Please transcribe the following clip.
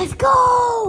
Let's go!